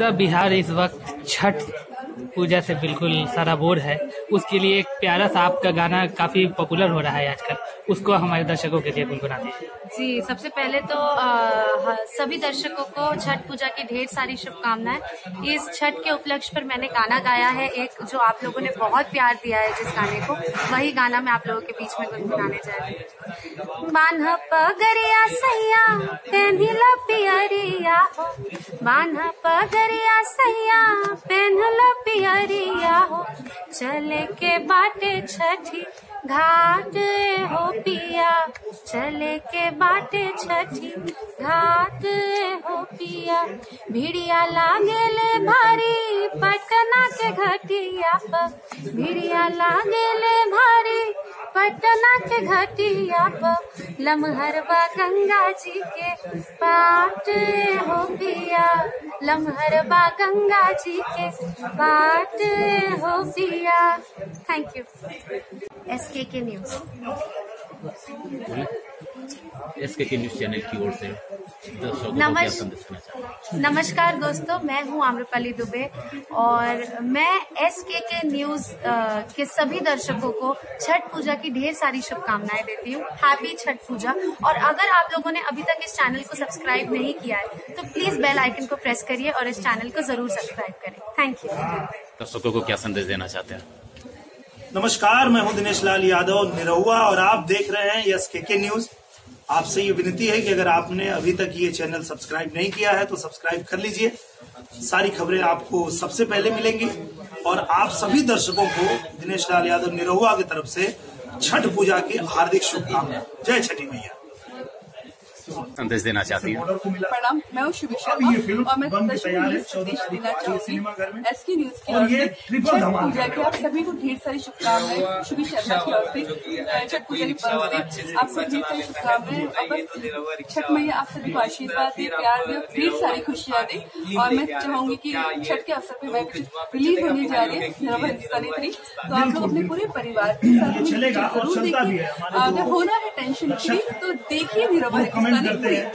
पूरा बिहार इस वक्त छठ पूजा से बिल्कुल सारा बोर है। उसके लिए एक प्यारा सा आपका गाना काफ़ी पॉपुलर हो रहा है आजकल। उसको हमारे दर्शकों के लिए गुनगुना दीजिए जी सबसे पहले तो आ, सभी दर्शकों को छठ पूजा की ढेर सारी शुभकामनाएँ। इस छठ के उपलक्ष्य पर मैंने गाना गाया है एक जो आप लोगों ने बहुत प्यार दिया है जिस गाने को वही गाना मैं आप लोगों के बीच में गुनगुनाने जा रही हूँ। पियरिया हो, चले के बाटे छठी घाट हो पिया। चले के बाटे छठी घाट हो पिया। भिड़िया लागेले भारी पटना के घटिया पर भिड़िया लागेले भारी पटना के घटिया पर लमहरवा गंगा जी के पाट हो पिया। लमहरवा गंगा जी के पाट हो पिया। थैंक यू एस के के news S K news channel की ओर से नमस्- नमस्कार दोस्तों मैं हूँ आम्रपाली दुबे और मैं एस के के न्यूज़ के सभी दर्शकों को छठ पूजा की ढेर सारी शुभकामनाएँ देती हूँ। हैप्पी छठ पूजा। और अगर आप लोगों ने अभी तक इस चैनल को सब्सक्राइब नहीं किया है तो प्लीज़ बेल आइकन को प्रेस करिए और इस चैनल को ज़रूर सब्सक्राइब करें। थैंक यू दर्शकों को क्या संदेश देना चाहते हैं? नमस्कार, मैं हूँ दिनेश लाल यादव निरहुआ और आप देख रहे हैं यस के के न्यूज़। आपसे ये विनती है कि अगर आपने अभी तक ये चैनल सब्सक्राइब नहीं किया है तो सब्सक्राइब कर लीजिए। सारी खबरें आपको सबसे पहले मिलेंगी और आप सभी दर्शकों को दिनेश लाल यादव निरहुआ की तरफ़ से छठ पूजा की हार्दिक शुभकामनाएँ। जय छठी मैया। संदेश देना चाहती हैं। प्रणाम मैं हूँ शुभी शर्मा और मैं है, संदेश देना चाहूँगी। एस की न्यूज़ की ओर से छठ पूजा की आप सभी को ढेर सारी शुभकामनाएँ शुभी शर्मा की ओर से। छठ पूजा की पर्व से आपको ढेर सारी शुभकामनाएँ। छठ मैया आप सभी को आशीर्वाद दे प्यार दे ढेर सारी खुशियाँ दे। और मैं चाहूँगी की छठ के अवसर पर मैं रिलीज़ होने जा रही है मेरा हिंदुस्तानी थ्री तो आप लोग अपने पूरे परिवार के साथ ज़रूर देखिए। अगर होना है टेंशन फ्री तो देखिए निरवा हिंदुस्तानी करते थ्री हैं